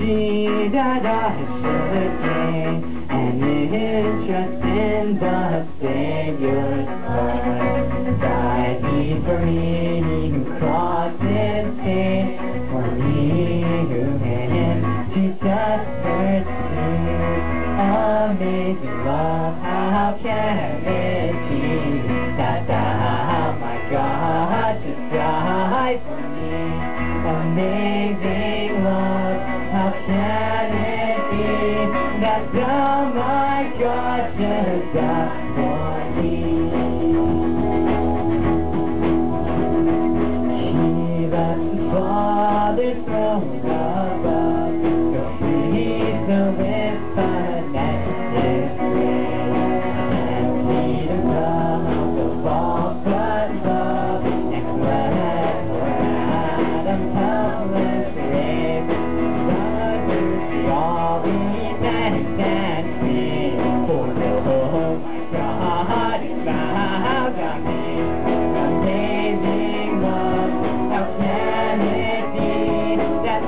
She died of hostility and interest in the Savior's blood. Died he for me who crossed his pain, for me who him to just pursue. Amazing love, that thou, my God, die for me? He left his father's throne above, so pleased to